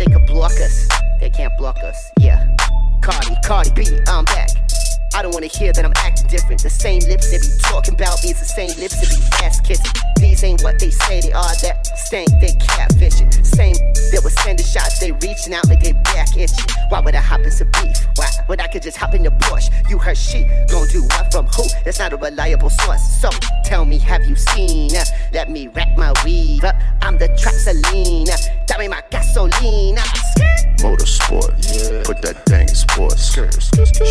they could block us, they can't block us, yeah. Cardi, Cardi B, I'm back. I don't wanna hear that I'm acting different. The same lips they be talking about me, is the same lips that be ass kissing. These ain't what they say they are, that stank they shots, they reaching out like they back itching. Why would I hop in some beef? Why? When I could just hop in the Porsche. You heard she gon' do what from who? That's not a reliable source. So tell me, have you seen? Uh, let me wrap my weave up. I'm the trap Selena. Uh, Dame my gasolina. Motorsport, yeah. put that thing in sports.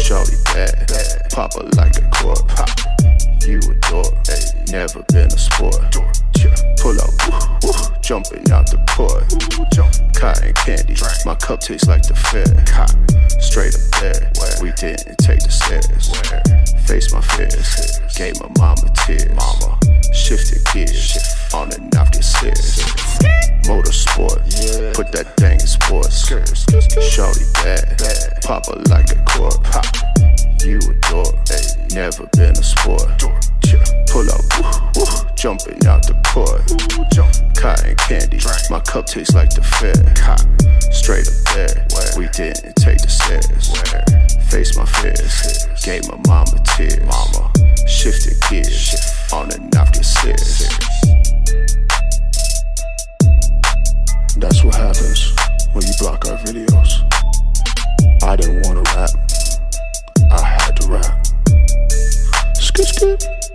Shorty bad, pop her like a cork. You a adore, hey. never been a sport. Pull up, woo, woo, jumping out the Porsche. Cotton candy, my cup tastes like the fair. Straight up there, we didn't take the stairs. Face my fears, gave my mama tears. Mama shifted gears on and off the stairs. Motorsport, put that thing in sports. Shorty bad, her like a cork. You adore, never been a sport. Jumping out the Porsche. Cotton candy, my cup tastes like the fair. Straight up there, we didn't take the stairs. Face my fears, gave my mama tears. Mama shifted gears on and off the stairs. That's what happens when you block our videos. I didn't wanna rap, I had to rap. Skip, skip.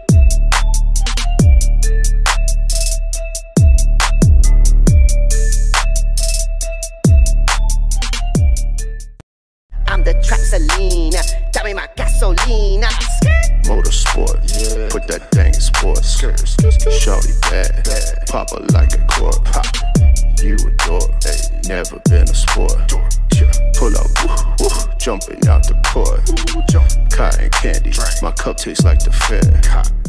The trap Selena. Dame my gasolina. Motorsport, yeah. put that thing in sports. Shorty bad, pop her like a cork. Pop. You adore, never been a sport. Pull up, woo, woo, jumping out the Porsche. Cotton candy, my cup tastes like the fair.